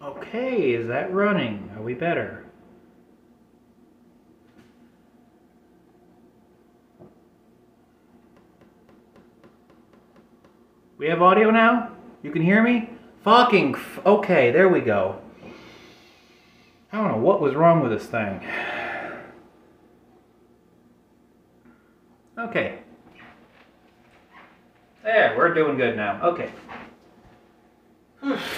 Okay, is that running? Are we better? We have audio now? You can hear me? Fucking okay, there we go. I don't know what was wrong with this thing. Okay. There, we're doing good now. Okay.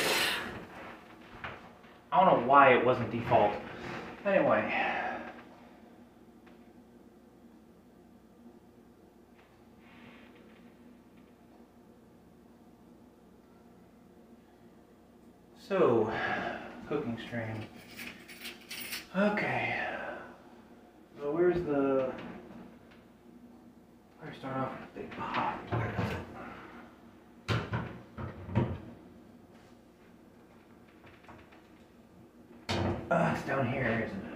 I don't know why it wasn't default. Anyway. So, cooking stream. Okay. So where's the... Where start off with the big pot? Where is it? Uh, it's down here, isn't it?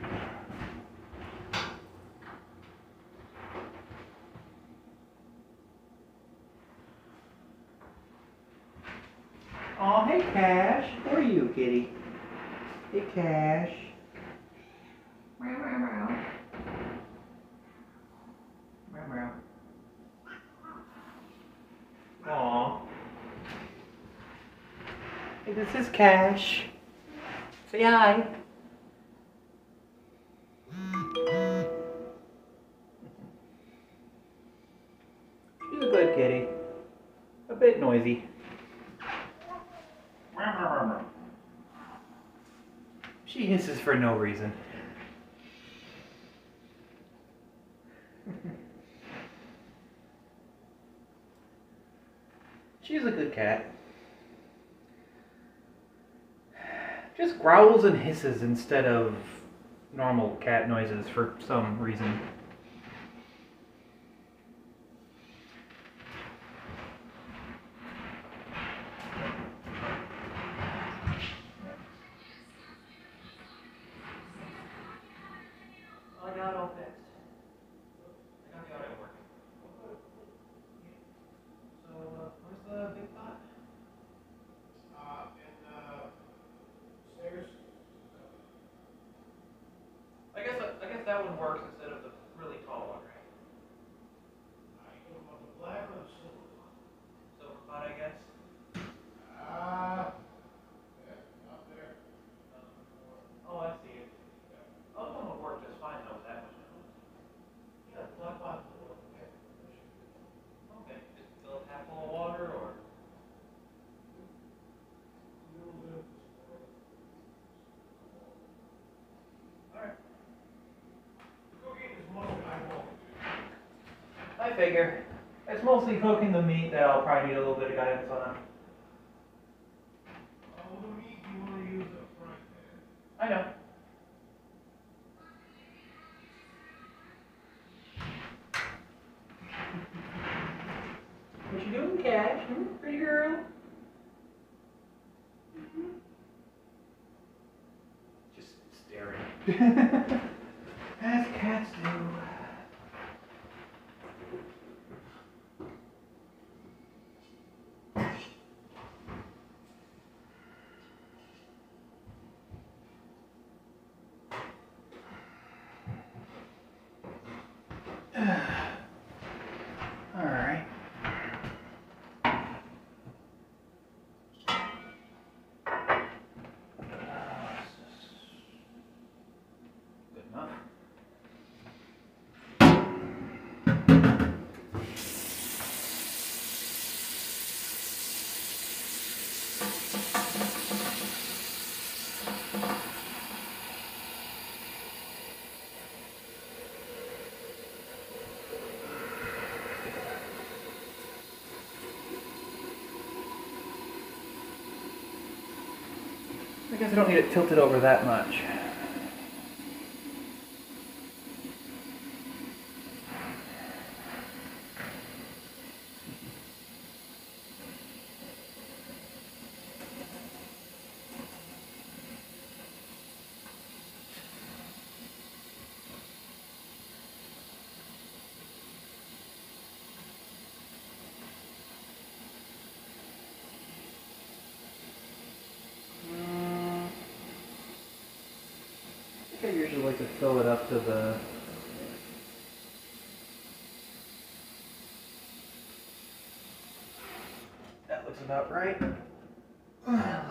Oh, hey Cash. Where are you, kitty? Hey Cash. Meow, meow, meow. Meow, meow. Aw. Hey, this is Cash. Say hi. No reason. She's a good cat. Just growls and hisses instead of normal cat noises for some reason. I got all fixed. I got the audio working. So, uh, where's the big pot? Uh, and, uh, stairs, I guess I guess that one works instead of the really tall one, right? I don't know, the black or the silver? Silver pot, I guess. Uh, yeah, up there. Oh, I see it. Oh, that one would work just fine though. That much. Yeah, the black pot, the one, yeah. Okay, just fill it half full of water or. Little bit of- Alright. Cooking is mostly eyeball. I figure. It's mostly cooking the meat that I'll probably need a little bit of guidance on. The meat, you wanna use a frying pan. I know. What you doing, Cash? Hmm? Pretty girl? Just staring. As cats do. All right. Good enough. I I don't need it tilted over that much. Mm, I usually like up to the That looks about right.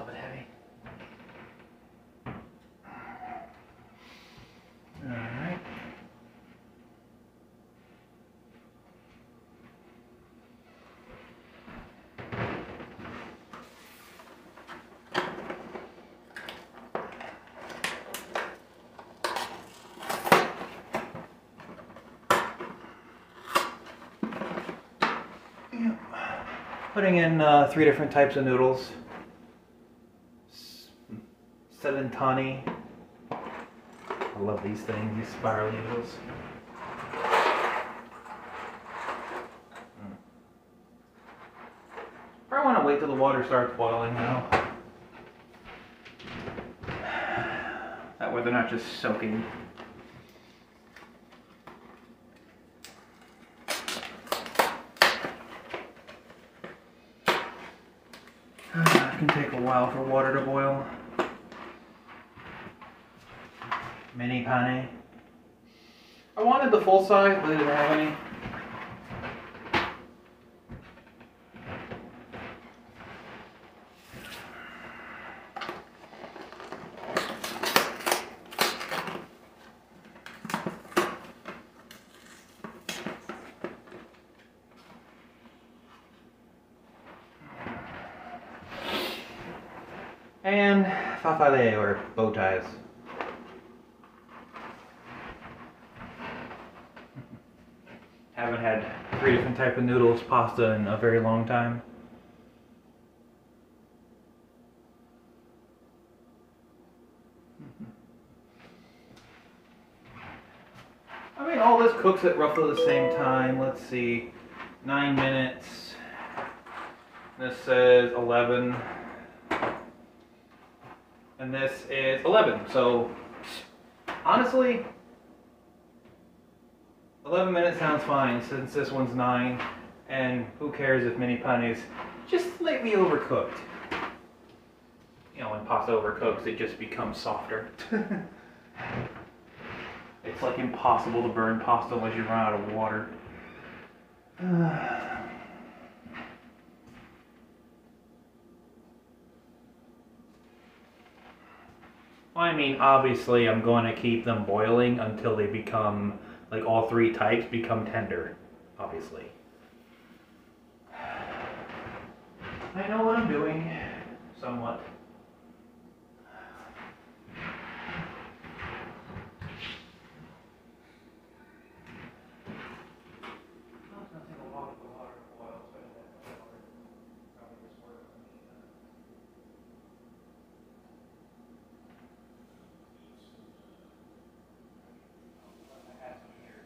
Putting in uh, three different types of noodles. Celentani. I love these things, these spiral noodles. Mm. Probably want to wait till the water starts boiling now. That way they're not just soaking. It can take a while for water to boil. Mini penne. I wanted the full size, but they didn't have any. And farfalle or bow ties. Haven't had three different type of noodles pasta in a very long time. I mean, all this cooks at roughly the same time. Let's see, nine minutes. This says 11 and this is 11. So, honestly, 11 minutes sounds fine since this one's 9, and who cares if mini penne is just slightly overcooked. You know, when pasta overcooks, it just becomes softer. it's like impossible to burn pasta unless you run out of water. Well, I mean, obviously, I'm going to keep them boiling until they become, like, all three types become tender. Obviously. I know what I'm doing, somewhat. Well, it's gonna take a while for the water to boil, so I don't have to water. Probably just work on the, uh, I have some here.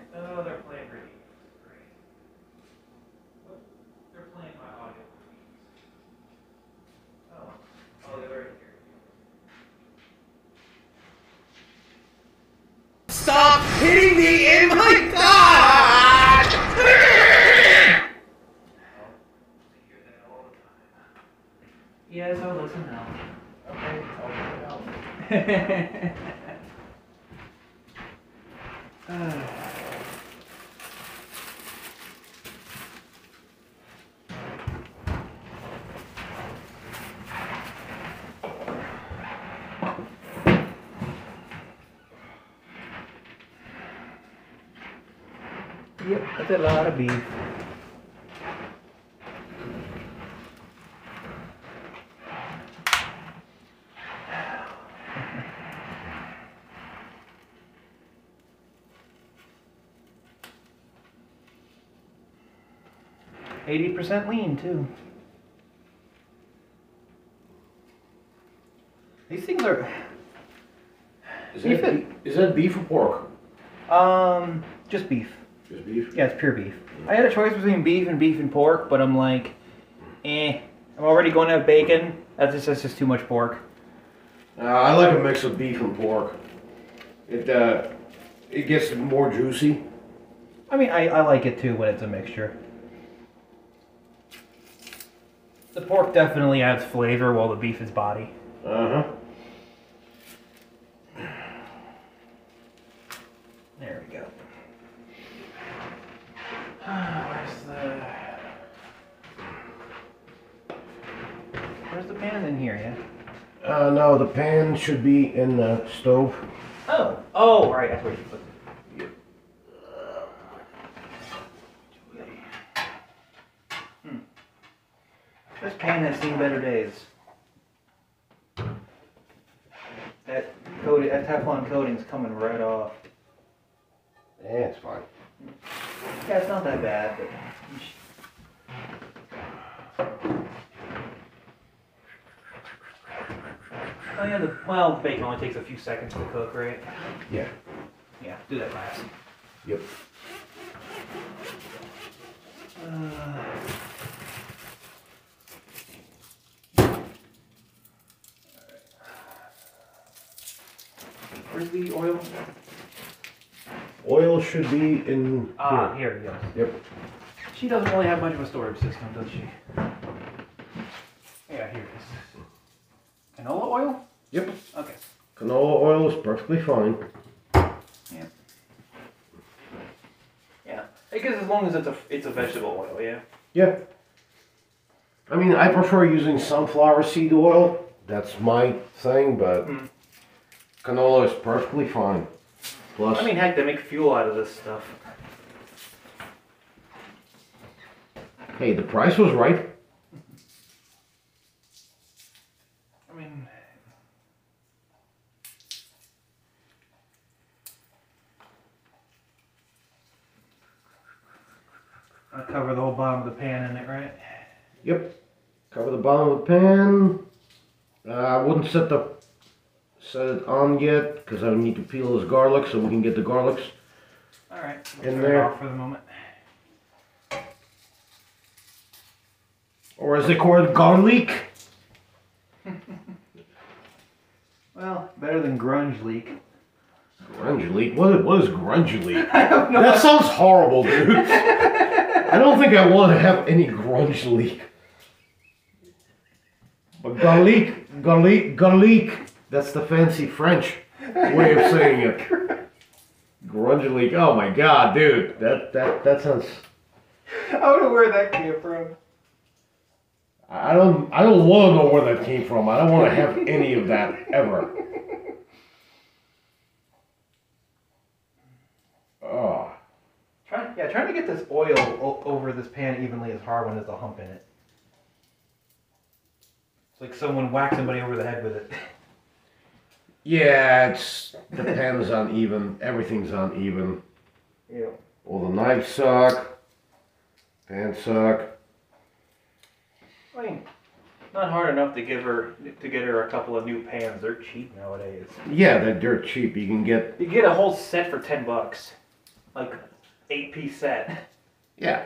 Stop hitting me in my god! I hear that all the time. Yes, I'll listen now. Okay, I'll put it out. Yep, that's a lot of beef. Eighty percent lean too. These things are Is Beef that, it- be- is that beef or pork? um just beef. Just beef? Yeah, it's pure beef. I had a choice between beef and beef and pork, but I'm like, eh. I'm already going to have bacon. That's just, that's just too much pork. Uh, I like a mix of beef and pork. It uh, it gets more juicy. I mean, I, I like it too when it's a mixture. The pork definitely adds flavor while the beef is body. Uh huh. There we go. Where's the. Where's the pan in here, yeah? Uh, no, the pan should be in the stove. Oh, oh, right, that's where you put it. Hmm. This pan has seen better days. That coating, that Teflon coating's coming right off. Yeah, it's fine. Yeah, it's not that bad, but. Oh yeah, the well, the bacon only takes a few seconds to cook, right? Yeah. Yeah, do that last. Yep. Uh, Where's the oil? Oil should be in Ah, here. here, yes. Yep. She doesn't really have much of a storage system, does she? Yeah, here it is. Canola oil? Yep. Okay. Canola oil is perfectly fine. Yeah. Yeah. I guess as long as it's a it's a vegetable oil, yeah. Yeah. I mean, I prefer using sunflower seed oil. That's my thing, but Mm. canola is perfectly fine. Plus, I mean, heck, they make fuel out of this stuff. hey, the price was right. I mean, I'll cover the whole bottom of the pan in it, right? Yep. Cover the bottom of the pan. Uh, I wouldn't set the set it on yet because I need to peel this garlic so we can get the garlics. All right. In turn it there. off for the moment. Or as they call it, garlic. Well, better than grunge leak. Grunge leak? What, what is grunge leak? I don't know. That sounds horrible, dude. I don't think I want to have any grunge leak. But garlic, garlic, garlic. That's the fancy French way of saying it. Grunge leak. Oh my god, dude. That that that sounds. I don't know where that came from. I don't. I don't want to know where that came from. I don't want to have any of that ever. Ah. Oh. Trying, yeah, trying to get this oil o- over this pan evenly is hard when there's a hump in it. It's like someone whacked somebody over the head with it. Yeah, it's the pan's uneven. Everything's uneven. Yeah. All the knives suck. Pans suck. I mean, not hard enough to give her to get her a couple of new pans. They're cheap nowadays. Yeah, they're dirt cheap. You can get. You get a whole set for ten bucks, like eight piece set. Yeah.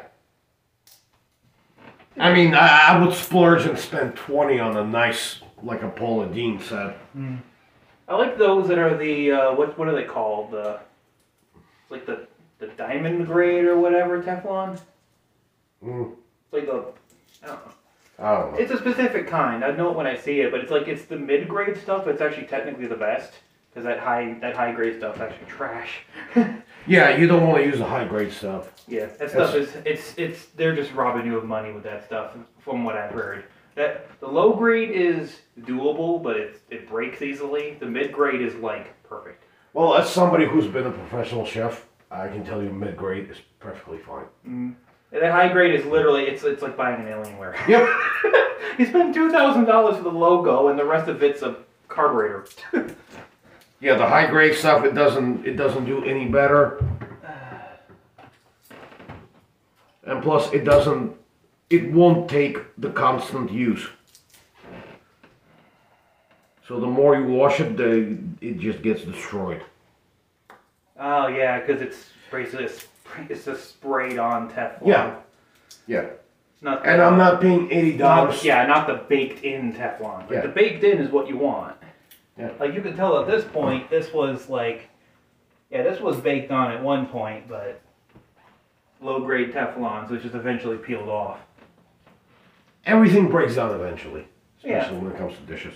I mean, I, I would splurge and spend twenty on a nice, like a Paula Deen set. Mm. I like those that are the uh, what what are they called? The it's like the the diamond grade or whatever Teflon. Mm, It's like a I don't know. I don't know. It's a specific kind. I know it when I see it, but it's like it's the mid grade stuff that's actually technically the best because that high that high grade stuff's actually trash. Yeah, you don't want to use the high grade stuff. yeah, that stuff is it's it's they're just robbing you of money with that stuff from what I've heard. That the low grade is doable, but it it breaks easily. The mid grade is like perfect. Well, as somebody who's been a professional chef, I can tell you mid grade is perfectly fine. Mm-hmm. And that high grade is literally it's it's like buying an Alienware. Yep. you spend two thousand dollars for the logo, and the rest of it's a carburetor. Yeah, the high grade stuff it doesn't it doesn't do any better. Uh. And plus it doesn't it won't take the constant use. So the more you wash it, the it just gets destroyed. Oh yeah, because it's basically a spray, it's a sprayed on Teflon. Yeah. Yeah. Not And I'm not paying eighty dollars. yeah, not the baked in Teflon. Like Yeah. the baked in is what you want. Yeah. Like you can tell at this point, this was like, yeah, this was baked on at one point, but low grade Teflon, so it's just eventually peeled off. Everything breaks down eventually, Yeah. especially when it comes to dishes.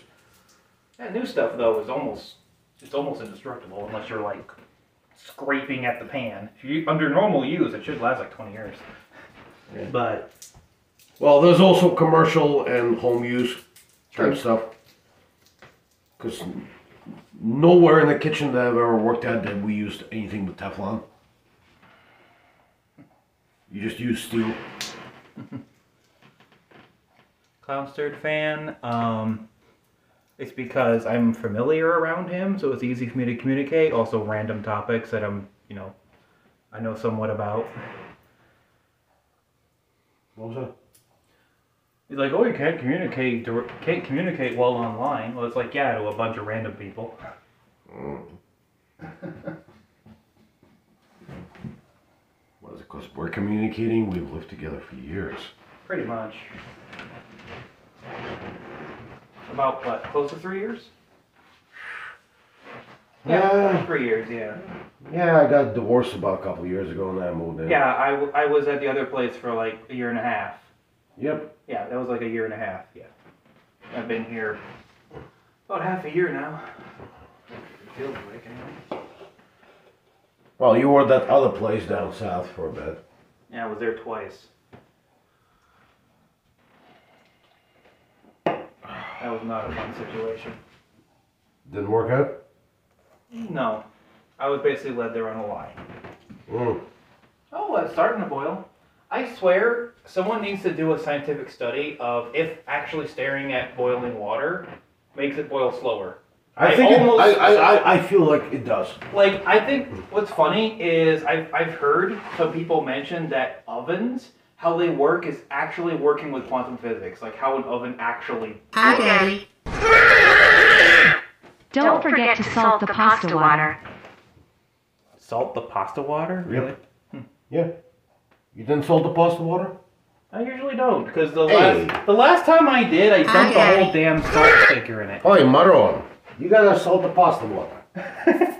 That new stuff though is almost, it's almost indestructible unless you're like scraping at the pan. If you under normal use, it should last like 20 years. Yeah. But Well, there's also commercial and home use type True. stuff. Because nowhere in the kitchen that I've ever worked at did we use anything with Teflon. You just use steel. Clownsterd fan. Um, it's because I'm familiar around him, so it's easy for me to communicate. Also, random topics that I'm, you know, I know somewhat about. What was that? He's like, "Oh, you can't communicate, can't communicate well online." Well, it's like, yeah, to a bunch of random people. What is it? Because we're communicating. We've lived together for years. Pretty much. About what? Close to three years? Yeah. three years. Yeah. Yeah, I got divorced about a couple years ago and I moved in. Yeah, I, w- I was at the other place for like a year and a half. Yep. Yeah, that was like a year and a half. Yeah. I've been here about half a year now. Feels like anyway. Well, you were at that other place down south for a bit. Yeah, I was there twice. That was not a fun situation. Didn't work out? No. I was basically led there on a lie. Mm. Oh, it's starting to boil. I swear, someone needs to do a scientific study of if actually staring at boiling water makes it boil slower. I I think it, almost- I, I, I, I feel like it does. Like, I think what's funny is I've, I've heard some people mention that ovens, how they work is actually working with quantum physics, like how an oven actually. Hi, Daddy. Don't forget to salt the pasta water. Salt the pasta water? Really? Hmm. Yeah. You didn't salt the pasta water? I usually don't, because the Hey. last the last time I did, I dumped the whole damn salt shaker in it. Oh, hey, Maron. You gotta salt the pasta water.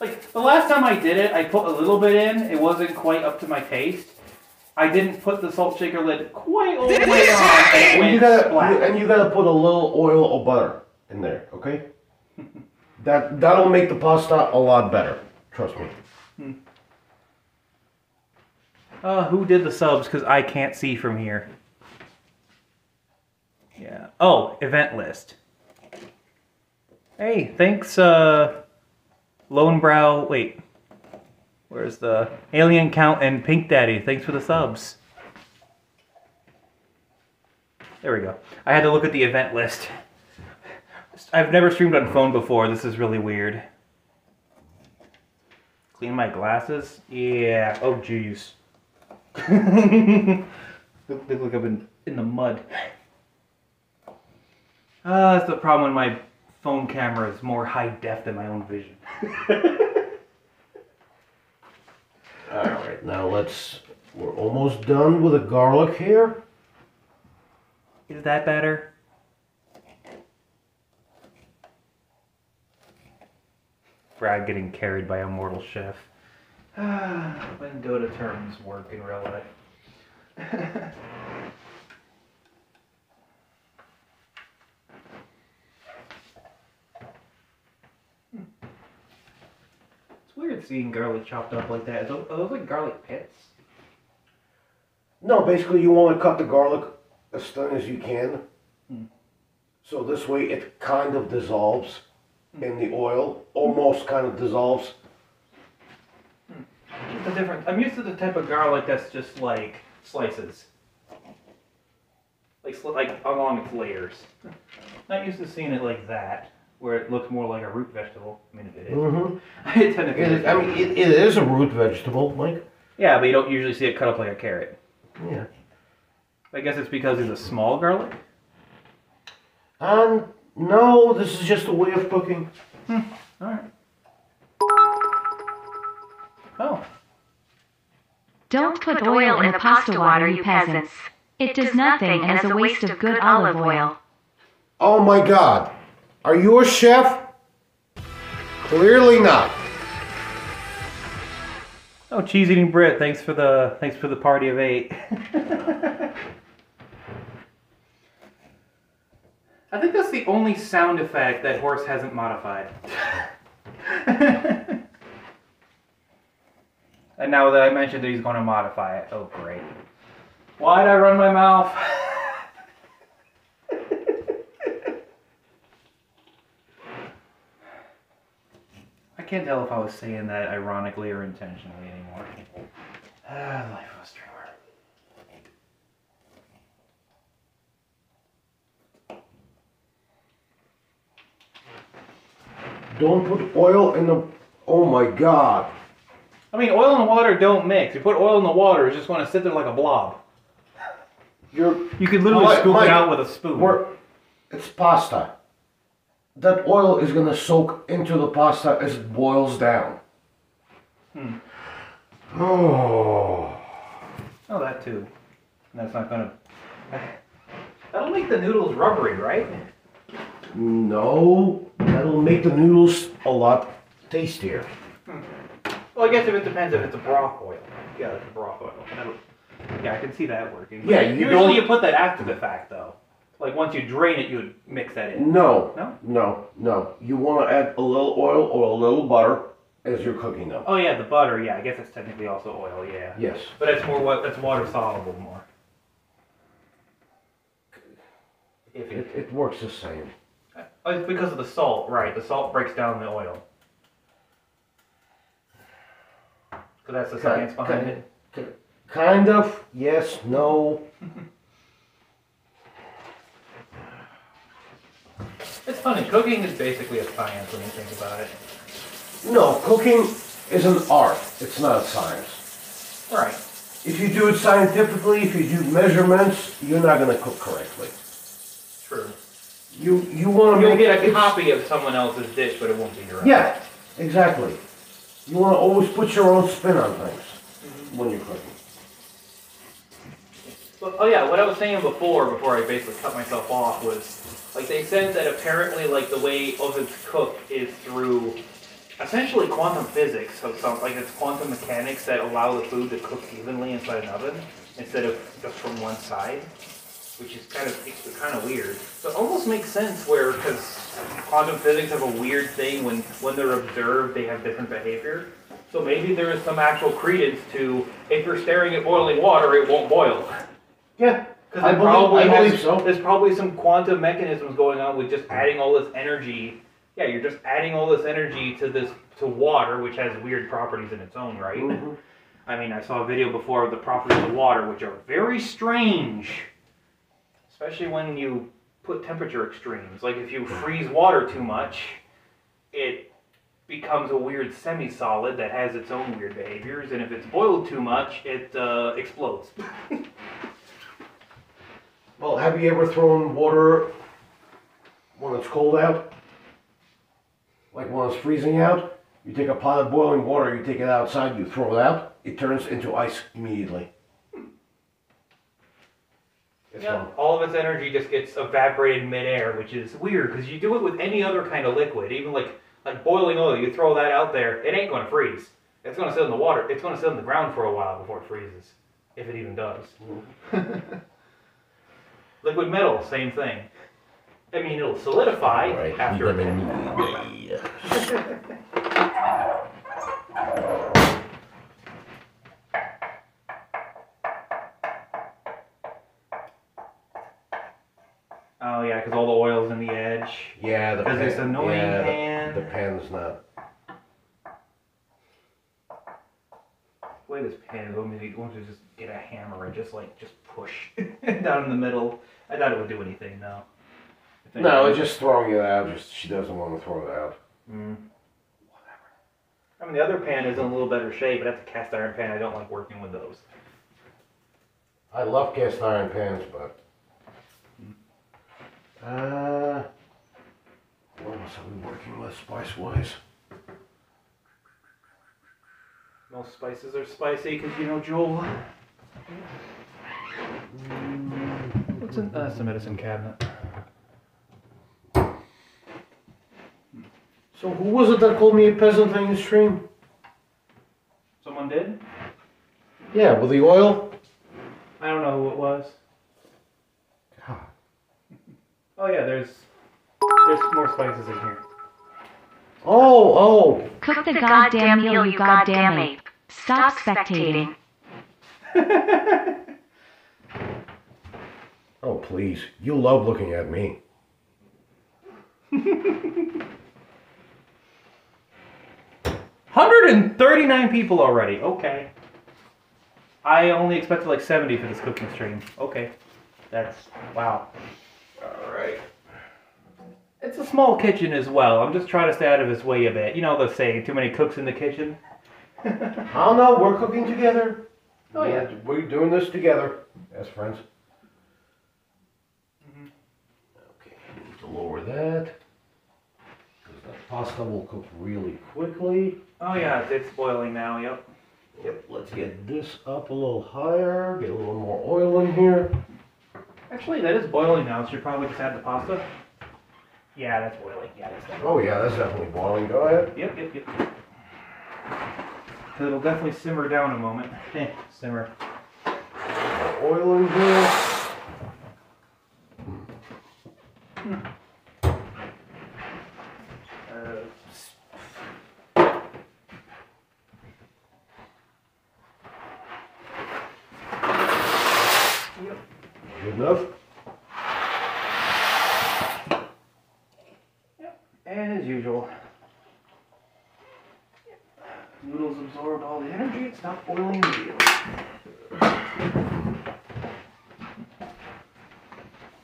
Like the last time I did it, I put a little bit in. It wasn't quite up to my taste. I didn't put the salt shaker lid quite all the way on, and it And went you gotta splat. and you gotta put a little oil or butter in there, okay? That that'll make the pasta a lot better. Trust me. Uh, who did the subs? Because I can't see from here. Yeah. Oh, event list. Hey, thanks, uh, Lone Brow. Wait. Where's the Alien Count and Pink Daddy? Thanks for the subs. There we go. I had to look at the event list. I've never streamed on phone before. This is really weird. Clean my glasses? Yeah. Oh, jeez. look, look like I've been in the mud. Ah, that's the problem when my phone camera is more high def than my own vision. Alright, now let's we're almost done with the garlic here. Is that better? Brad getting carried by a mortal chef. When Dota terms work in real life. weird seeing garlic chopped up like that. Are those, are those like garlic pits? No, basically you want to cut the garlic as thin as you can. Hmm. So this way it kind of dissolves hmm. in the oil, almost kind of dissolves. Hmm. Just a different. I'm used to the type of garlic that's just like slices, like like along its layers. Not used to seeing it like that, where it looks more like a root vegetable. I mean, if it is. Mm-hmm. I tend to it's I mean, it, it is a root vegetable, Mike. yeah, but you don't usually see it cut up like a carrot. Yeah. I guess it's because it's a small garlic. And no, this is just a way of cooking. All right. Oh, Don't put oil in the pasta water, you peasants. It does nothing and is a waste of good olive oil. Oh my god. Are you a chef? Clearly not. oh, cheese eating Brit. Thanks for the thanks for the party of eight. I think that's the only sound effect that horse hasn't modified. and now that I mentioned that he's going to modify it, oh great! Why'd I run my mouth? can't tell if I was saying that ironically or intentionally anymore. Ah, life of a streamer. Don't put oil in the. Oh my god. I mean, oil and water don't mix. You put oil in the water, it's just going to sit there like a blob. You're. You could literally Mike- scoop Mike, it out with a spoon. It's pasta. That oil is gonna soak into the pasta as it boils down. Hmm. Oh. Oh, that too. That's not going to. That'll make the noodles rubbery, right? No, that'll make the noodles a lot tastier. Hmm. Well, I guess if it depends if it's a broth oil. Yeah, it's a broth oil. That'll- Yeah, I can see that working. Yeah, you usually don't- you put that after the fact, though. Like once you drain it, you would mix that in. No, No? no, no. You want to add a little oil or a little butter as you're cooking them. Oh yeah, the butter. Yeah, I guess it's technically also oil. Yeah. Yes. But it's more what that's water soluble more. If It, it, it works the same. oh, it's because of the salt, right? The salt breaks down the oil. So that's the science behind it. Kind of. Yes. No. It's funny. Cooking is basically a science when you think about it. No. Cooking is an art. It's not a science. Right. If you do it scientifically, if you do measurements, you're not gonna cook correctly. True. You you want to You'll make get a copy of someone else's dish, but it won't be your own. Yeah. Exactly. You want to always put your own spin on things when you're cooking. But, oh yeah, what I was saying before, before I basically cut myself off, was like they said that apparently like the way ovens cook is through essentially quantum physics. So some like it's quantum mechanics that allow the food to cook evenly inside an oven instead of just from one side, which is kind of it's kind of weird. So it almost makes sense where because quantum physics have a weird thing when when they're observed they have different behavior. So maybe there is some actual credence to if you're staring at boiling water, it won't boil. Yeah. Because I believe- probably I has, believe so. there's probably some quantum mechanisms going on with just adding all this energy. Yeah, you're just adding all this energy to this to water, which has weird properties in its own right. Mhm. I mean, I saw a video before of the properties of water, which are very strange, especially when you put temperature extremes. Like if you freeze water too much, it becomes a weird semi-solid that has its own weird behaviors, and if it's boiled too much, it uh, explodes. Well, have you ever thrown water when it's cold out? Like when it's freezing out? You take a pot of boiling water, you take it outside, you throw it out, it turns into ice immediately. It's Yeah, fun. all of its energy just gets evaporated in midair, which is weird because you do it with any other kind of liquid, even like like boiling oil. You throw that out there, it ain't going to freeze. It's going to sit in the water. It's going to sit in the ground for a while before it freezes, if it even does. Mm-hmm. Liquid metal, same thing. I mean, it'll solidify after. Oh yeah, because all the oil's in the edge. Yeah, the 'Cause pan, it's annoying yeah, the-. The, pan's not. The way this pan is, to, want me to just get a hammer and just like just push down in the middle. I doubt it would do anything. If No, anything. it's just throwing it out. Just she doesn't want to throw it out. Mm. I mean, the other pan is in a little better shape, but that's a cast iron pan. I don't like working with those. I love cast iron pans, but. Uh, what else are we working with spice wise? Most spices are spicy because you know Joel. What's in uh, that's the medicine cabinet. So who was it that called me a peasant on your stream? Someone did? Yeah, with the oil. I don't know who it was. Oh yeah, there's there's more spices in here. Oh, oh, Cook the goddamn meal, you goddamn ape. Stop spectating. oh. Please. You love looking at me. Hundred and thirty-nine people already. Okay. I only expected like seventy for this cooking stream. Okay, that's wow. All right. It's a small kitchen as well. I'm just trying to stay out of his way a bit. You know the saying, too many cooks in the kitchen. I don't know. We're cooking together. Oh, yeah. We're doing this together as friends. Okay, need to lower that. Because that pasta will cook really quickly. Oh yeah, it's, it's boiling now. Yep. Yep, let's get this up a little higher. Get a little more oil in here. Actually, that is boiling now. So you probably just add the pasta. Yeah, that's boiling. Yeah, that's definitely. Oh yeah, that's definitely boiling. Go ahead. Yep, yep, yep. It'll definitely simmer down a moment. Simmer. Oil in here. Uh, Good enough. as usual. Noodles absorbed all the energy and stopped boiling immediately.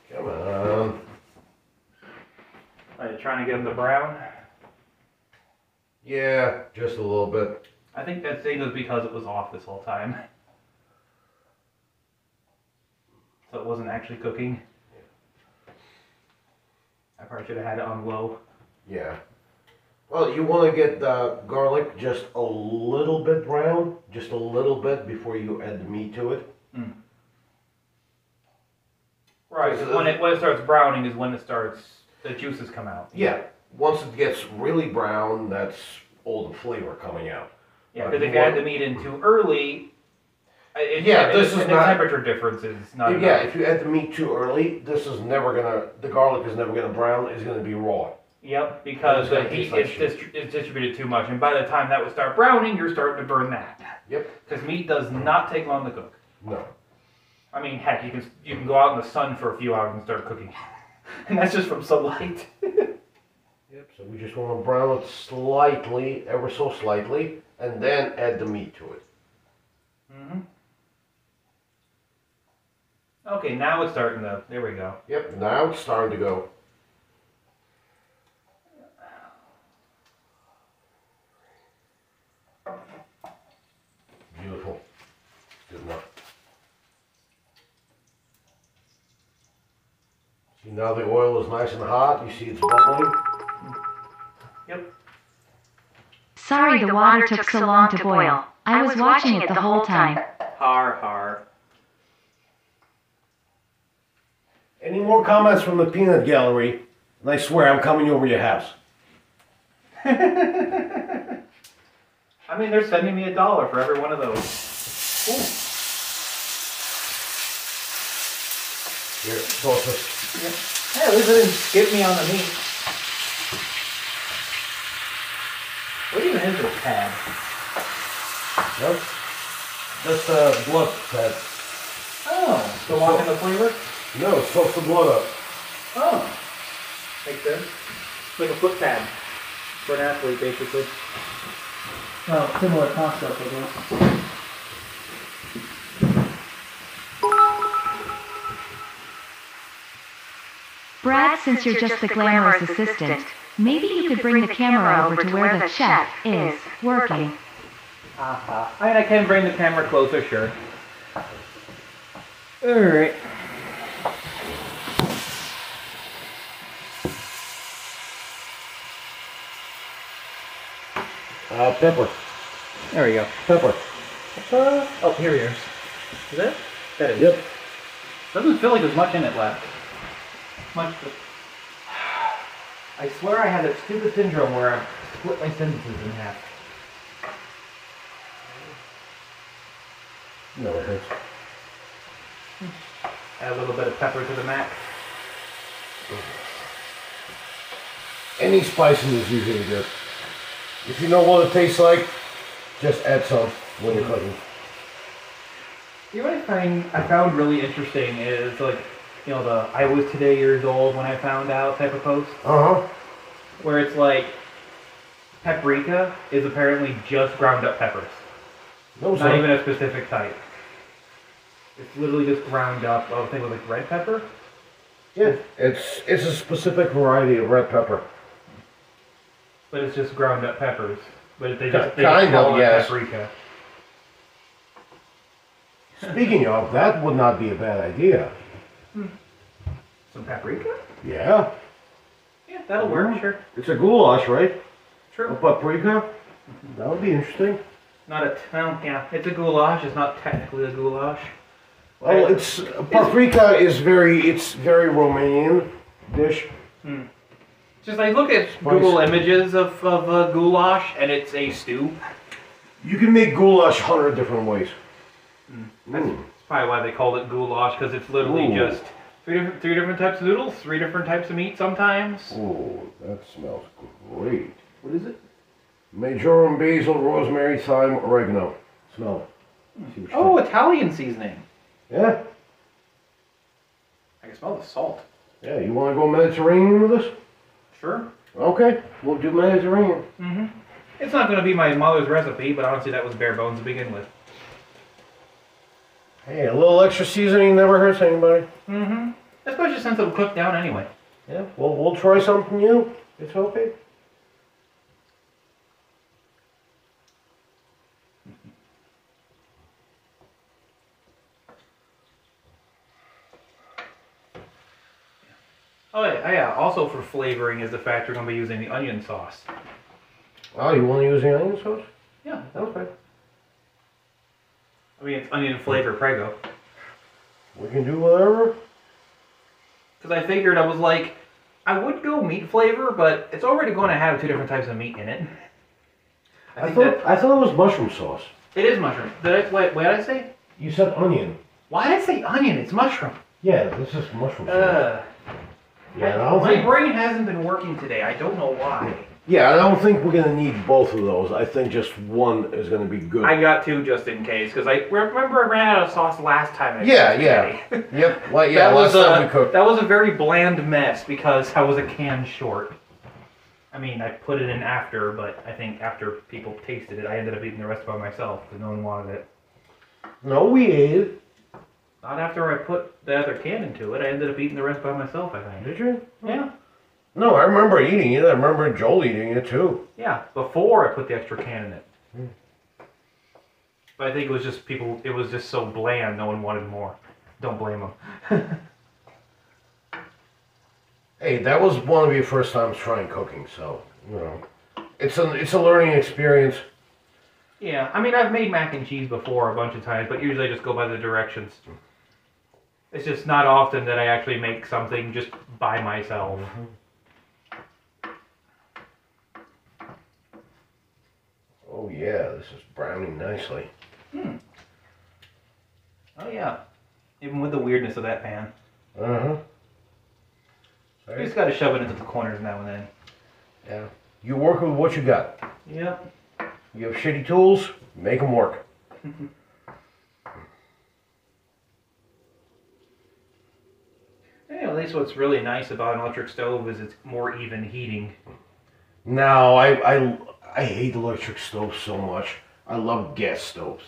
Come on. Are you trying to get them to brown? Yeah, just a little bit. I think that thing was because it was off this whole time. So it wasn't actually cooking. I probably should have had it on low. Yeah. Well, you want to get the garlic just a little bit brown, just a little bit before you add the meat to it. Hmm. Right. So when it when it starts browning is when it starts the juices come out. Yeah. Once it gets really brown, that's all the flavor coming out. Yeah, because if you add the meat in too early, uh, it, Yeah, this is the not- temperature difference is not. yeah, enough. if you add the meat too early, this is never gonna. The garlic is never gonna brown. It's gonna be raw. Yep, because the heat like is, distri- is distributed too much, and by the time that would start browning, you're starting to burn that. Yep. Because meat does not take long to cook. No. I mean, heck, you can you can go out in the sun for a few hours and start cooking, and that's just from sunlight. Yep. So we just want to brown it slightly, ever so slightly, and then add the meat to it. hmm Okay, now it's starting to. There we go. Yep. Now it's starting to go. Beautiful. Good enough. See now the oil is nice and hot. You see it's bubbling. Yep. Sorry the water took so long to boil. I was watching it the whole time. Har har. Any more comments from the peanut gallery? And I swear I'm coming over your house. I mean, they're sending me a dollar for every one of those. Ooh. Here, toss this. Hey, at least they didn't skip me on the meat. What even is this pad? Nope. Just uh, blood pad. Oh, to lock in the flavor? No, soak the blood up. Oh. Makes sense. Like a foot pad. For an athlete, basically. Well, similar concept, I guess. Brad, since you're just the glamorous assistant, maybe you could bring the camera over to where the chef is working. Uh-huh. I mean, I can bring the camera closer, sure. All right. Uh, pepper. There we go. Pepper. Uh, oh, here he is. Is that? That is. Yep. Doesn't feel like there's much in it left. Much. But... I swear I had that stupid syndrome where I split my sentences in half. No, it hurts. Add a little bit of pepper to the mac. Any spices is usually good. If you know what it tastes like, just add some when you're cooking. You know what I find I found really interesting is like, you know, the I was today years old when I found out type of post, Uh huh. where it's like paprika is apparently just ground up peppers, No, not sir. even a specific type. It's literally just ground up. I would think it was like red pepper. Yeah, it's it's a specific variety of red pepper. But it's just ground up peppers. But they just, they kind just call of, it yes. paprika. Speaking of, that would not be a bad idea. Some paprika? Yeah, Yeah, that'll work, sure. it's a goulash, right? A True. paprika. That would be interesting. Not a, well, yeah, it's a goulash. It's not technically a goulash. Well, it's paprika is very it's very Romanian dish. Just like look at Google images of, of uh, goulash and it's a stew. You can make goulash a hundred different ways. Mm. Probably why they called it goulash because it's literally Ooh. just three different three different types of noodles, three different types of meat sometimes. Oh, that smells great. What is it? Marjoram basil, rosemary, thyme, oregano. Smell it. See what you Oh, think. Italian seasoning. yeah, I can smell the salt. yeah. You want to go Mediterranean with this? Sure. Okay, we'll do Mediterranean. Mm-hmm. It's not going to be my mother's recipe, but honestly, that was bare bones to begin with. Hey, a little extra seasoning never hurts anybody. Mm-hmm. Especially since it'll cook down anyway. Yeah, we'll we'll try something new. It's okay. Oh yeah, yeah. Also for flavoring is the fact we're going to be using the onion sauce. Oh, you want to use the onion sauce? Yeah. Okay. I mean, it's onion flavor Prego. We can do whatever. Because I figured I was like, I would go meat flavor, but it's already going to have two different types of meat in it. I, I thought I thought it was mushroom sauce. it is mushroom. Did I wait? What did I say? You said onion. Why did I say onion? It's mushroom. Yeah, this is mushroom sauce. Uh, yeah, I don't my think. brain hasn't been working today. I don't know why. Yeah, I don't think we're gonna need both of those. I think just one is gonna be good. I got two just in case because I remember I ran out of sauce last time. I Yeah, cooked yeah. yep. Like yeah, that last was time a we cooked. that was a very bland mess because I was a can short. I mean, I put it in after, but I think after people tasted it, I ended up eating the rest by myself because no one wanted it. No, we ate. Not after I put the other can into it. I ended up eating the rest by myself. I think. Did you? Yeah, No, I remember eating it. I remember Joel eating it too. yeah. Before I put the extra can in it. Hmm. But I think it was just people. It was just so bland. No one wanted more. Don't blame them. Hey, that was one of your first times trying cooking, so you know, it's a it's a learning experience. Yeah, I mean, I've made mac and cheese before a bunch of times, but usually I just go by the directions. Hmm. It's just not often that I actually make something just by myself. Mm-hmm. Oh yeah, this is browning nicely. Hmm. Oh yeah, even with the weirdness of that pan, Uh huh. you just gotta shove it into the corners now and then. Yeah. You work with what you got. Yep. You have shitty tools, make them work. Yeah, at least what's really nice about an electric stove is it's more even heating. No, I I I hate electric stoves so much. I love gas stoves.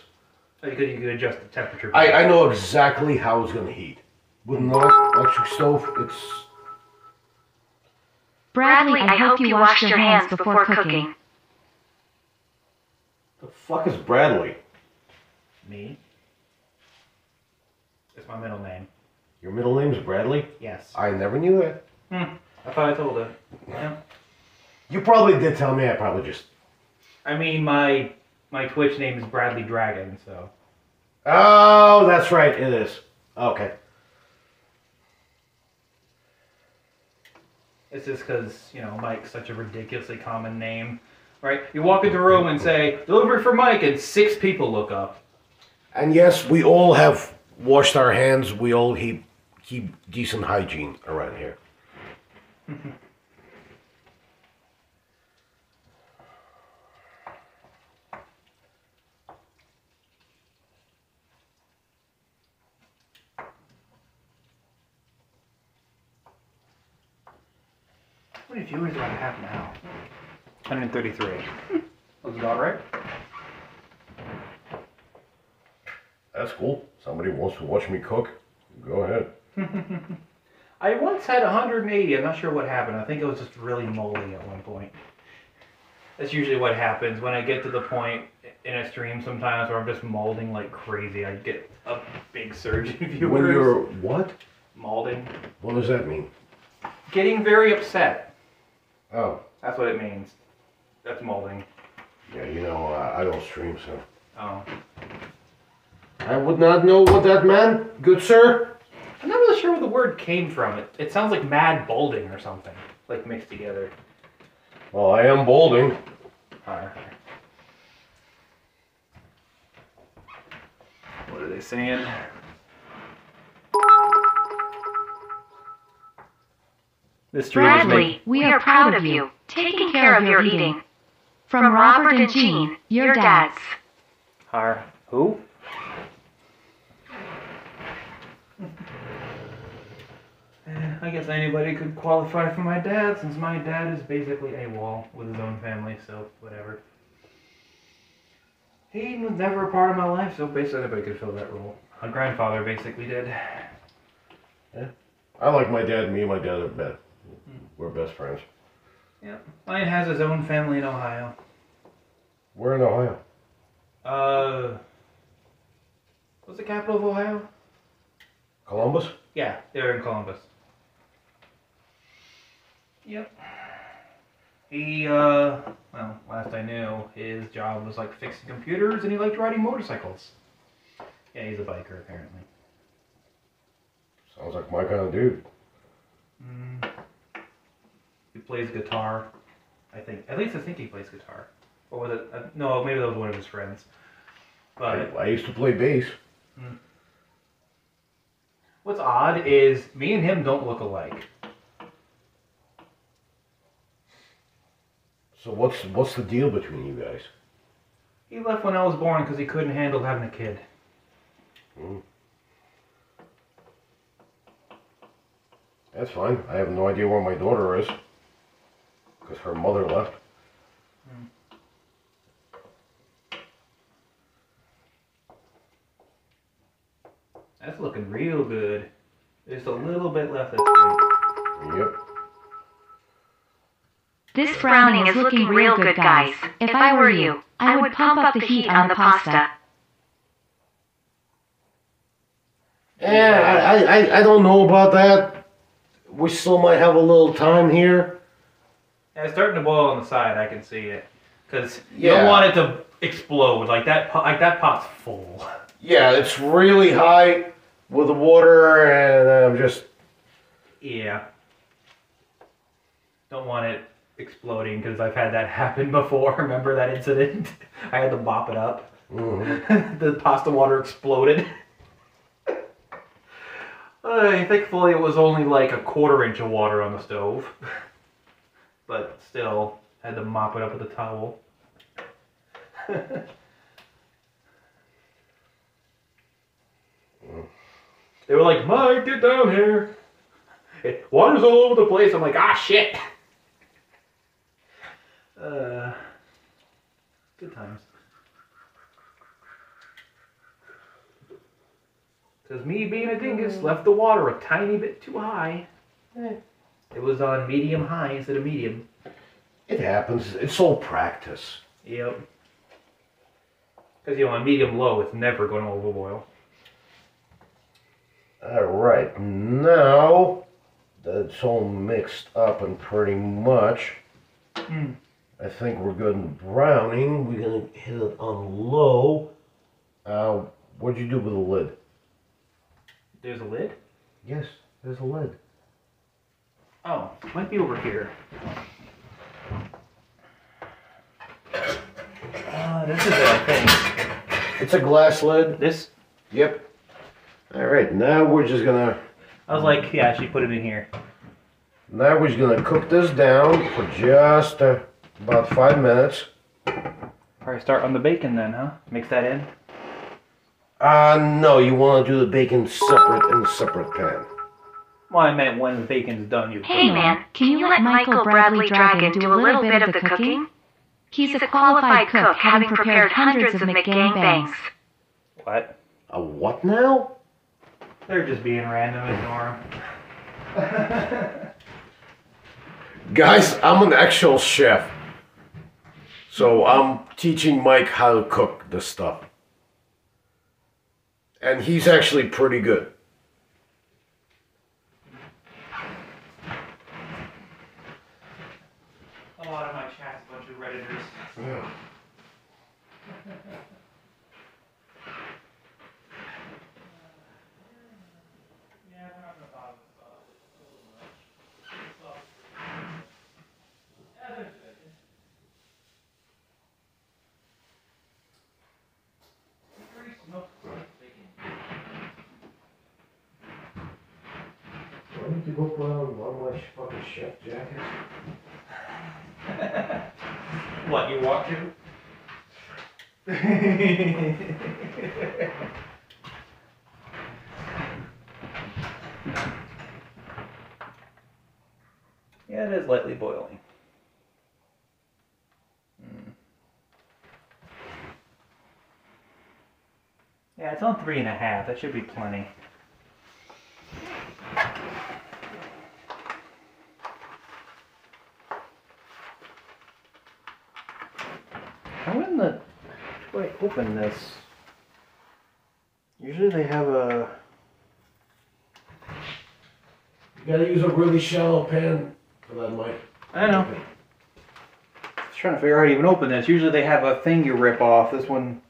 Because you can adjust the temperature. I, I know exactly how it's gonna heat. With an electric stove, it's Bradley, I hope you washed your hands before cooking. the fuck is Bradley? Me. It's my middle name. Your middle name's Bradley? Yes. I never knew that. Hmm. I thought I told her. Yeah. You probably did tell me. I probably just. I mean, my my Twitch name is Bradley Dragon, so Oh, that's right. It is. Okay. it's just because you know Mike's such a ridiculously common name, right? You walk into a room and say delivery for Mike, and six people look up. And yes, we all have washed our hands. We all keep keep decent hygiene around here. How many viewers do I have now? 133. Looks about right. That's cool. Somebody wants to watch me cook. Go ahead. I once had 180. I'm not sure what happened. I think it was just really moldy at one point. That's usually what happens when I get to the point in a stream sometimes where I'm just molding like crazy. I get a big surge in viewers. When you're what? molding, What does that mean? getting very upset. Oh, That's what it means. That's molding. yeah. You know, uh, I don't stream, so Oh, I would not know what that meant, good sir. I'm not really sure where the word came from. It, it sounds like mad bolding or something, like mixed together. Well, I am bolding. Alright. What are they saying? This stream is Bradley, make- we are proud of you. Taking care of your eating. From Robert and Jean, your dads. Har who? Eh, I guess anybody could qualify for my dad, since my dad is basically a wall with his own family, so whatever. He was never a part of my life, so basically anybody could fill that role. My grandfather basically did. Yeah. I like my dad. Me and my dad are best. We're best friends. Yep. Mine has his own family in Ohio. We're in Ohio. Uh, what's the capital of Ohio? Columbus. Yeah, they're in Columbus. Yep. He, uh, well, last I knew, his job was like fixing computers and he liked riding motorcycles. Yeah, he's a biker apparently. Sounds like my kind of dude. Mm. He plays guitar. I think, at least I think he plays guitar. Or was it, uh, no, maybe that was one of his friends. But. I, I used to play bass. What's odd is me and him don't look alike. So what's what's the deal between you guys? He left when I was born because he couldn't handle having a kid. That's fine. I have no idea where my daughter is. Because her mother left. That's looking real good. There's a little bit left. That's great. Yep. This browning is looking real good, guys. If I were you, I would pump up the heat on the pasta. Yeah, I, I, I- I don't know about that. We still might have a little time here. Yeah, it's starting to boil on the side. I can see it. Cause you Yeah. don't want it to explode. Like that. Like that pot's full. Yeah, it's really high with the water, and I'm just Yeah. Don't want it exploding because I've had that happen before. Remember that incident? I had to mop it up. mhm. the pasta water exploded. Uh, thankfully, it was only like a quarter inch of water on the stove. But still, had to mop it up with a towel. they were like, Mike, get down here. It, water's all over the place. I'm like, ah, shit. Uh, good times. Because me being a dingus left the water a tiny bit too high. It was on medium high instead of medium. it happens. It's all practice. Yep. Because, you know, on medium low, it's never going to overboil. Alright, now that's all mixed up and pretty much, Hmm. I think we're good in browning. We're gonna hit it on low. Uh, what'd you do with the lid? There's a lid? Yes, there's a lid. Oh, might be over here. Uh, this is it, I think. It's a glass lid. This, Yep. Alright, now we're just gonna I was like, yeah, she put it in here. now we're just gonna cook this down for just uh, about five minutes. Probably start on the bacon then, huh? Mix that in. Uh no, you wanna do the bacon separate in a separate pan. Well, I meant when the bacon's done, you. Hey man, can you let Michael Bradley Dragon do a little bit of the cooking? He's a qualified cook, having prepared hundreds of McGangbangs. What? A what now? They're just being random. Ignore them. Guys, I'm an actual chef. So I'm teaching Mike how to cook this stuff. And he's actually pretty good. A lot of my chat's a bunch of redditors. Yeah, we're not gonna bother with sauce too much. Sauce. Yeah, there's bacon. We already smoked bacon. Do I need to go put on one of my fucking chef jackets? What, you want to? yeah, it is lightly boiling. Mm. Yeah, it's on three and a half. That should be plenty. How in the do I open this? Usually they have a. You gotta use a really shallow pan for that, Mike. I don't know. Just trying to figure out how to even open this. Usually they have a thing you rip off. This one.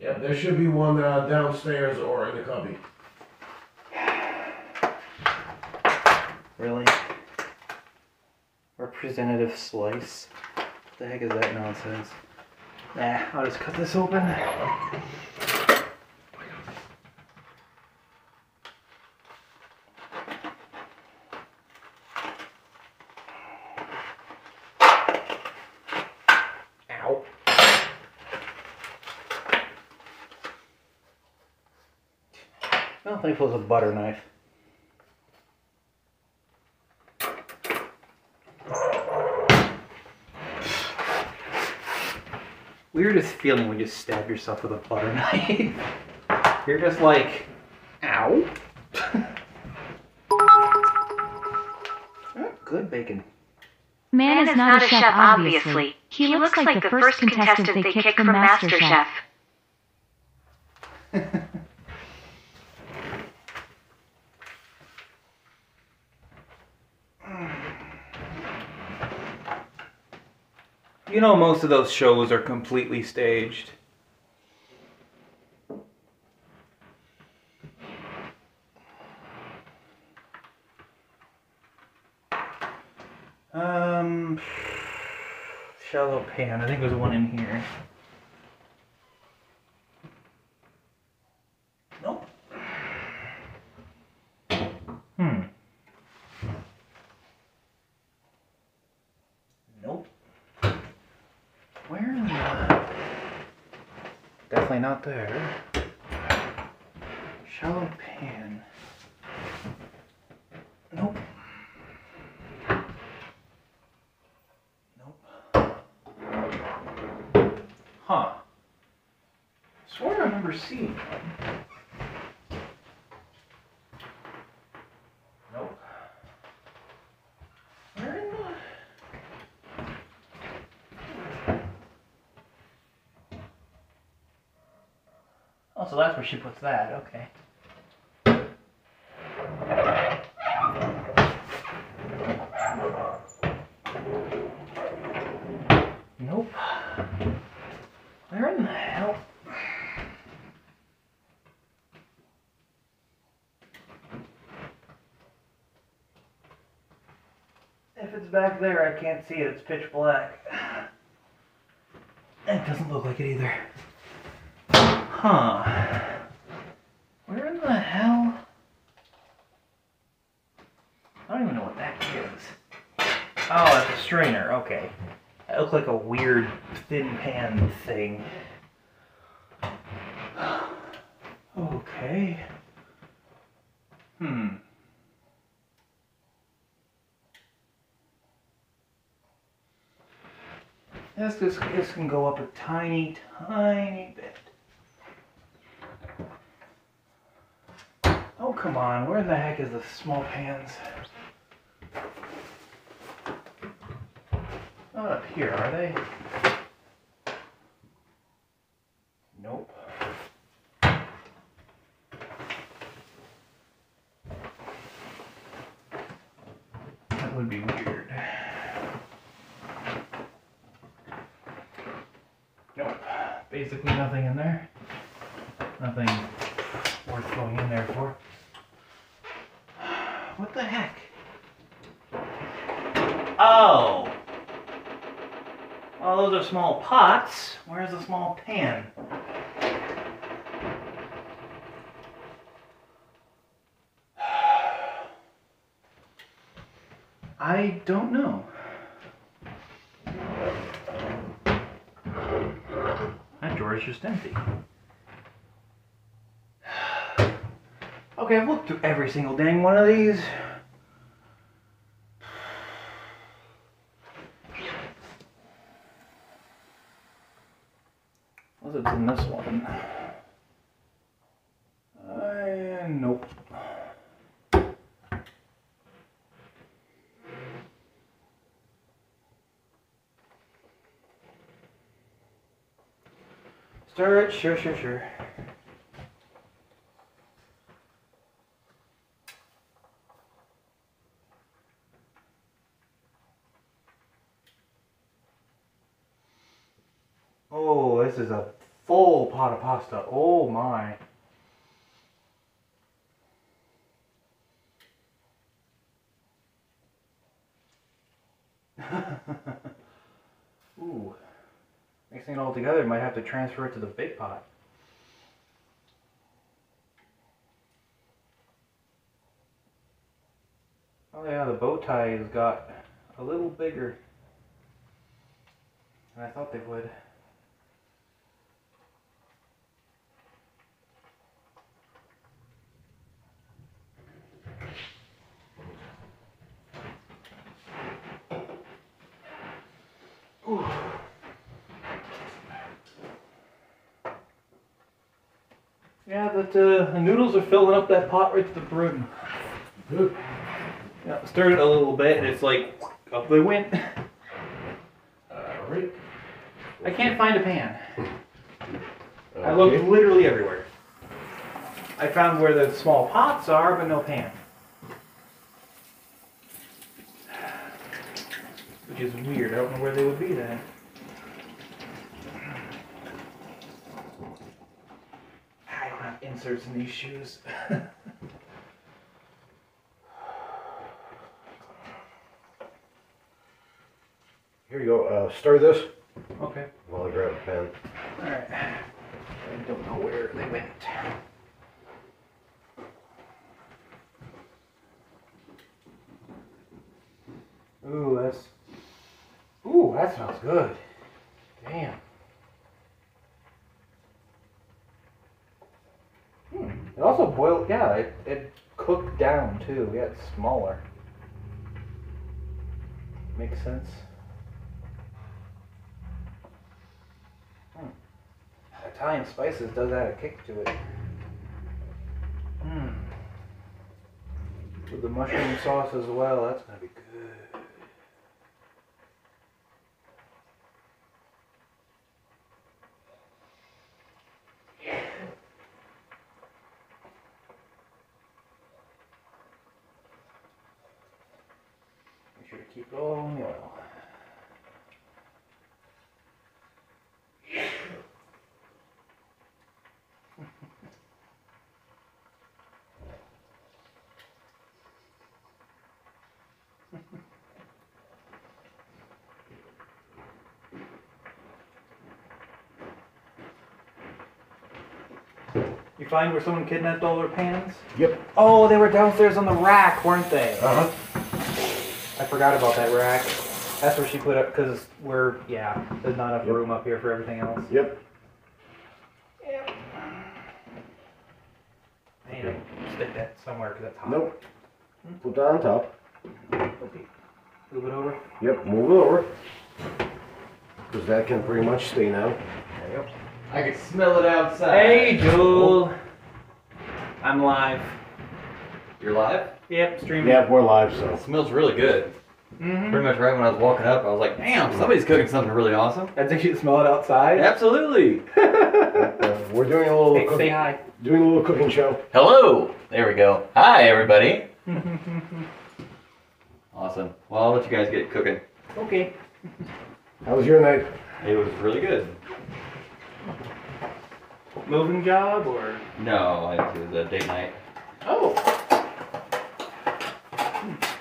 Yeah, there should be one uh, downstairs or in the cubby. Really? Representative slice? What the heck is that nonsense? Nah, I'll just cut this open. Ow. Well, thankfully it's a butter knife. Weirdest feeling when you stab yourself with a butter knife. You're just like, ow. Good bacon. Man is not a chef, obviously. He looks like the first contestant they kicked from MasterChef. You know, most of those shows are completely staged. Um, shallow pan. I think there's one in here. Nope. Hmm. Nope. Where in the... Definitely not there. Shallow pan. Nope. Nope. Huh. Swear I remember seeing one. so that's where she puts that, okay. Nope. Where in the hell? If it's back there, I can't see it. It's pitch black. It doesn't look like it either. Huh. Where in the hell? I don't even know what that is. Oh, that's a strainer. Okay. That looks like a weird thin pan thing. Okay. Hmm. This, this, this can go up a tiny, tiny bit. Come on. Where in the heck is the small pans? Not up here, are they? Nope. That would be weird. Nope. Basically nothing in there. Nothing worth going in there for. What the heck? Oh! Well, those are small pots. Where's the small pan? I don't know. That drawer is just empty. Okay, I've looked through every single dang one of these. What's it's in this one? Uh, nope. Stir it, sure, sure, sure. Oh, this is a full pot of pasta. Oh my. Ooh. Mixing it all together, might have to transfer it to the big pot. Oh yeah, the bow ties got a little bigger than I thought they would. Ooh. Yeah, that uh, the noodles are filling up that pot right to the brim. Good. Yeah, stirred it a little bit, and it's like up they went. Alright. I can't find a pan. I looked literally everywhere. I found where the small pots are, but no pan. Which is weird. I don't know where they would be then. I don't have inserts in these shoes. Here you go. Uh, stir this okay. while I grab a pen. Alright. I don't know where they went. Ooh, that's. Ooh, that smells good. Damn. Hmm. It also boiled. Yeah, it, it cooked down too. Yeah, it's smaller. Makes sense. Hmm. Italian spices does add a kick to it. Mmm. With the mushroom sauce as well, that's gonna be good. Make sure to keep it all in the oil. You find where someone kidnapped all their pans? Yep. Oh, they were downstairs on the rack, weren't they? Uh huh. I forgot about that rack. That's where she put up because we're yeah. There's not enough Yep. room up here for everything else. Yep. I need to stick that somewhere because that's hot. Nope. Put that on top. Okay. Move it over. Yep. Move it over. Because that can pretty much stay now. I can smell it outside. Hey, Jewel. I'm live. You're live? Yep, streaming. Yeah, we're live, so. It smells really good. Mm-hmm. Pretty much right when I was walking up, I was like, damn, somebody's cooking something really awesome. I think you smell it outside. Absolutely. Uh, we're doing a little Hey, say cooking, hi. doing a little cooking show. Hello. There we go. Hi, everybody. awesome. Well, I'll let you guys get cooking. Okay. How was your night? It was really good. Moving job or? No, it was a date night. Oh.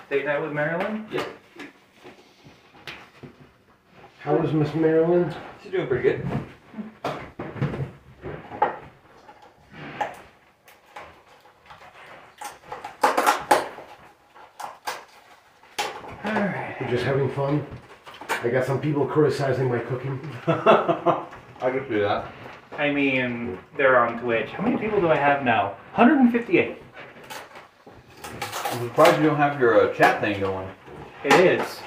Date night with Marilyn? Yep. How was Miss Marilyn? She's doing pretty good. Alright. We're just having fun. I got some people criticizing my cooking. I could do that. I mean, they're on Twitch. How many people do I have now? 158. I'm surprised you don't have your uh, chat thing going. It is.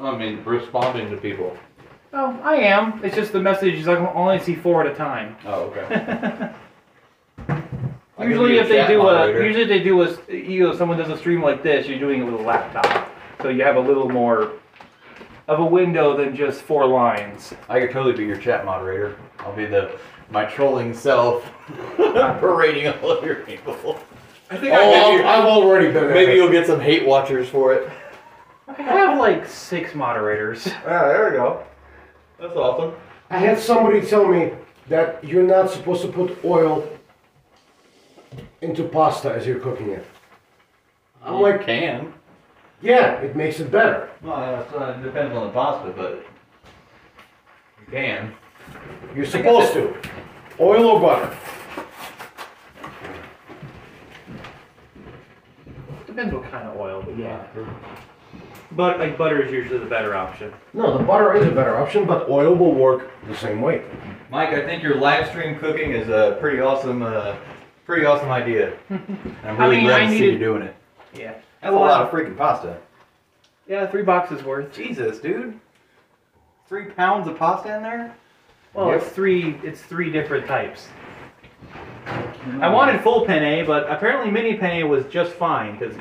I mean, responding to people. Oh, I am. It's just the messages I can only see four at a time. Oh, okay. Usually, if they chat do a, usually they do a, you know, someone does a stream like this, you're doing it with a laptop, so you have a little more of a window than just four lines. I could totally be your chat moderator. I'll be the my trolling self parading all of your people. I think Oh, I've, I've already been maybe you'll get some hate watchers for it. I have like six moderators. Ah, there we go. That's awesome. I had somebody tell me that you're not supposed to put oil into pasta as you're cooking it. I'm You like, can. Yeah, it makes it better. Well, yeah, it's, uh, it depends on the pasta, but you can. You're supposed to. Oil or butter. Depends what kind of oil, but yeah. But like butter is usually the better option. No, the butter is a better option, but oil will work the same way. Mike, I think your live stream cooking is a pretty awesome, uh, pretty awesome idea. I'm I really mean, glad I to see needed- you doing it. Yeah. That's a lot of freaking pasta. Yeah, three boxes worth. Jesus, dude. Three pounds of pasta in there? Well, Yep. it's three. It's three different types. Mm. I wanted full penne, but apparently mini penne was just fine because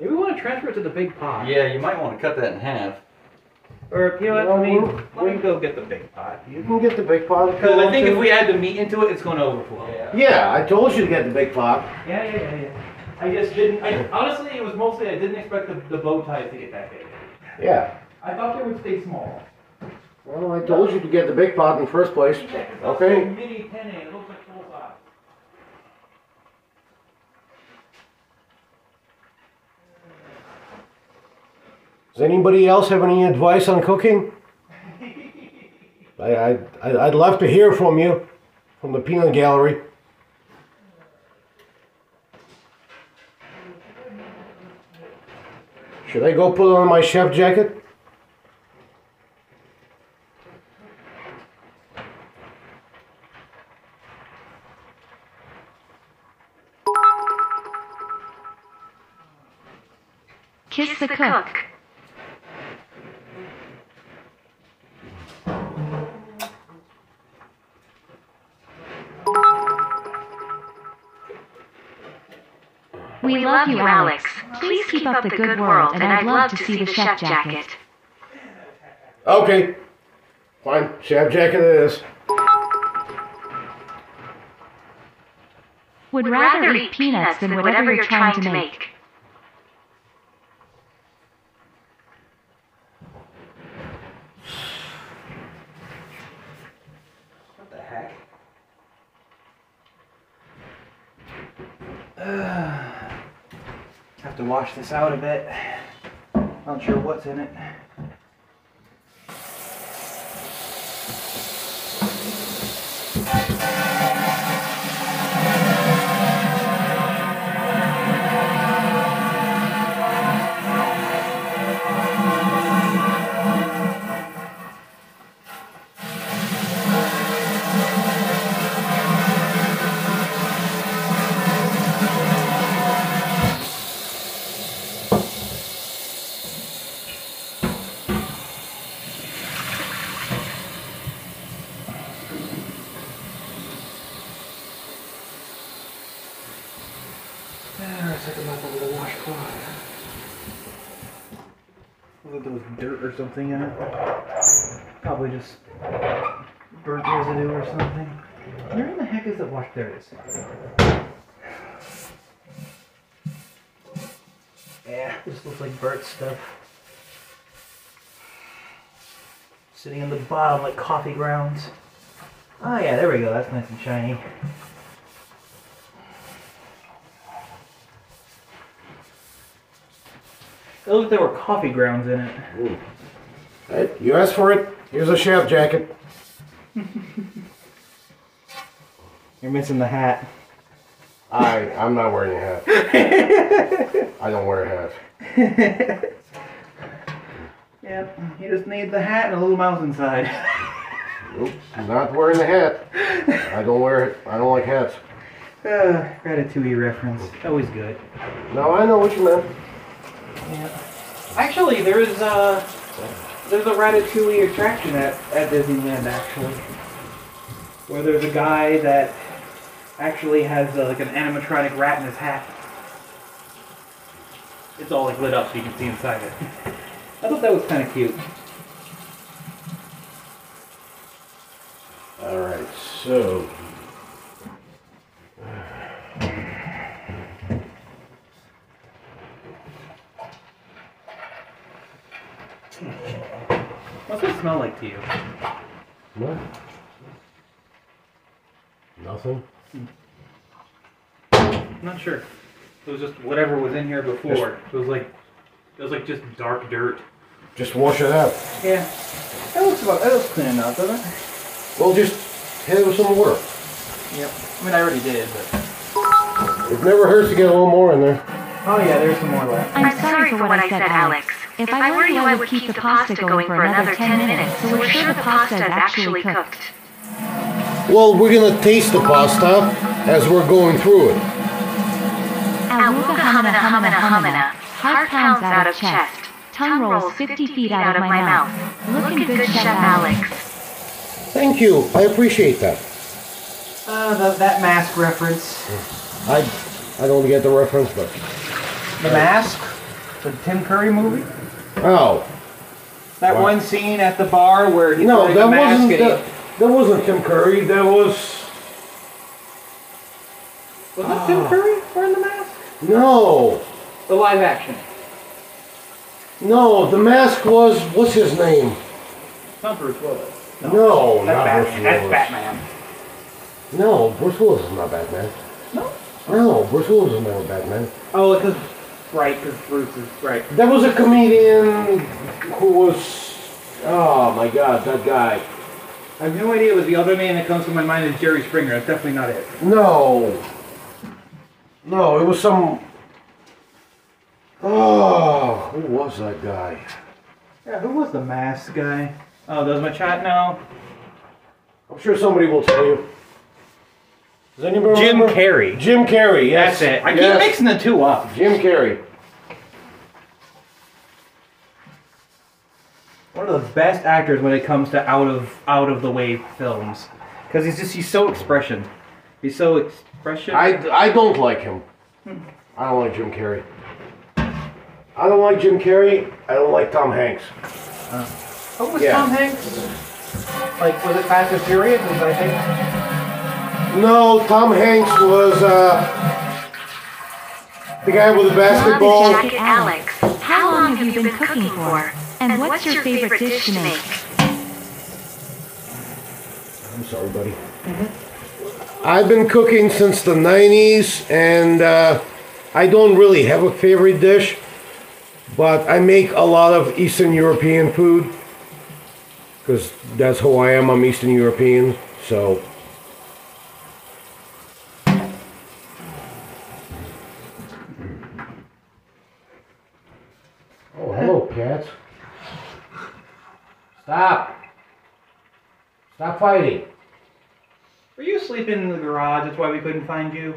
maybe we want to transfer it to the big pot. Yeah, you might want to cut that in half. Or you know what? No, Let me, we'll- let me go get the big pot. You can get the big pot. Because I think to. if we add the meat into it, it's going to overflow. Yeah. Yeah, I told you to get the big pot. Yeah, yeah, yeah, yeah. I just didn't. I, honestly, it was mostly I didn't expect the, the bow ties to get that big. Yeah. I thought they would stay small. Well, I told you to get the big pot in the first place. Okay. Mini penne. It looks like full size. Does anybody else have any advice on cooking? I, I- I'd love to hear from you, from the peanut gallery. Should I go put on my chef jacket? Kiss the cook. We love you, Alex. Please keep up the good work, and I'd love to see the chef jacket. Okay. Fine, chef jacket it is. Would rather eat peanuts than whatever you're trying to make. What the heck? Have to wash this out a bit. Not sure what's in it. Something in it. Probably just burnt residue or something. Where in the heck is it? Watch, there it is. Yeah, this looks like burnt stuff. Sitting in the bottom like coffee grounds. Oh yeah, there we go. That's nice and shiny. It looked like there were coffee grounds in it. Hey, you asked for it. Here's a chef jacket. You're missing the hat. I I'm not wearing a hat. I don't wear a hat. Yep, you just need the hat and a little mouse inside. Nope, not wearing the hat. I don't wear it. I don't like hats. Uh, Ratatouille reference. Always good. No, I know what you meant. Yeah. Actually, there's uh, there's a Ratatouille attraction at, at Disneyland actually, where there's a guy that actually has like an animatronic rat in his hat. It's all like lit up so you can see inside it. I thought that was kind of cute. All right, so What's it smell like to you? what? Nothing. I'm not sure. It was just whatever was in here before. It was like it was like just dark dirt. Just wash it out. Yeah. That looks about that looks clean enough, doesn't it? Well, just hit it with some water. Yep. I mean I already did, but It never hurts to get a little more in there. Oh yeah, there's some more left. I'm sorry for what I said, Alex. If I were you, I would keep the pasta going for another 10 minutes, so we're sure the pasta is actually cooked. Well, we're gonna taste the pasta as we're going through it. Awooga humana humana humana. Heart pounds out of chest. Tongue rolls 50 feet out of my mouth. Looking good, Chef Alex. Thank you. I appreciate that. Uh, the, that mask reference. I I don't get the reference, but The mask, the Tim Curry movie. Oh That Wow. one scene at the bar where he's no, wearing that the mask wasn't and that, that wasn't Tim Curry. That was was that Tim ah. Curry wearing the mask? no, The live action. no. The mask was what's his name? Not Bruce Willis. No, That's not Batman. Bruce That's Batman. No, Bruce Willis is not Batman. No. No, Bruce Willis is not Batman. Oh, because right, because Bruce is right. There was a comedian who was. Oh my God, that guy. I have no idea what the other name that comes to my mind is Jerry Springer. That's definitely not it. No. No, it was some. Oh, who was that guy? Yeah, who was the mask guy? Oh, does my chat know? I'm sure somebody will tell you. Does anybody Jim remember? Carrey. Jim Carrey, yes. That's it. I yes. keep mixing the two up. Jim Carrey. One of the best actors when it comes to out of out of the way films, because he's just he's so expression. He's so expression. I, I don't like him. I don't like Jim Carrey. I don't like Jim Carrey. I don't like Tom Hanks. What was Yeah. Tom Hanks? Like was it Fast and Furious? Was I think? No, Tom Hanks was uh, the guy with the basketball. Jacket Alex. How long have you been cooking for? And what's your favorite dish to make? I'm sorry, buddy. I've been cooking since the 90s, and uh, I don't really have a favorite dish, but I make a lot of Eastern European food because that's who I am. I'm Eastern European, so. Cats. Stop. Stop fighting. Were you sleeping in the garage? That's why we couldn't find you.